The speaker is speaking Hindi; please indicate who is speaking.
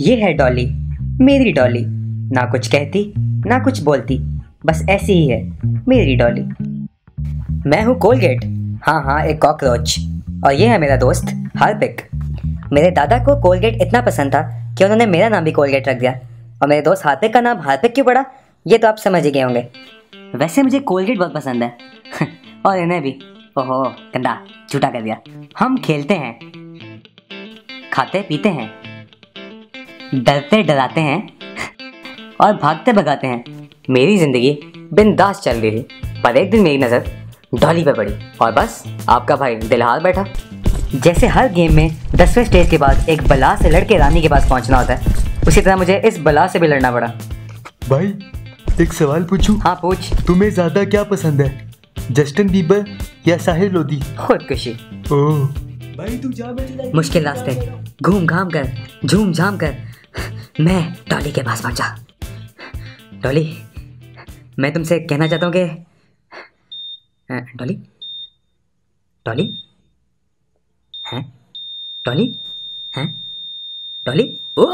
Speaker 1: ये है डॉली, मेरी डॉली। ना कुछ कहती, ना कुछ बोलती, बस ऐसी ही है, मेरी डॉली। मैं हूँ कोलगेट। हाँ हाँ एक कॉकरोच। और ये है मेरा दोस्त, हार्पिक। मेरे दादा को कोलगेट इतना पसंद था कि उन्होंने मेरा नाम भी कोलगेट रख दिया। और मेरे दोस्त हार्पिक का नाम हार्पिक क्यों पड़ा, ये तो आप समझ ही गए होंगे। वैसे मुझे कोलगेट बहुत पसंद है। और इन्हें भी। ओहो, गंदा, झूठा कर दिया। हम खेलते हैं। खाते, पीते हैं। डरते डराते हैं और भागते भगाते हैं। मेरी ज़िंदगी बिंदास चल रही थी पर एक दिन मेरी नज़र डॉली पर पड़ी और बस आपका भाई दिलहार बैठा। जैसे हर गेम में दसवें स्टेज के बाद एक बला से लड़के रानी के पास पहुँचना होता है उसी तरह मुझे इस बला से भी लड़ना पड़ा।
Speaker 2: भाई एक सवाल पूछूँ?
Speaker 1: हाँ पूछ।
Speaker 2: तुम्हें ज़्यादा क्या पसंद है जस्टिन बीबर या साहिर लोधी?
Speaker 1: खुदकुशी
Speaker 2: ओह।
Speaker 3: भाई तू जा।
Speaker 1: मुश्किल रास्ते घूम घाम कर झूम झाम कर मैं डॉली के पास पहुँचा। डॉली मैं तुमसे कहना चाहता हूँ कि डॉली डॉली हैं? डॉली हैं? डॉली ओ!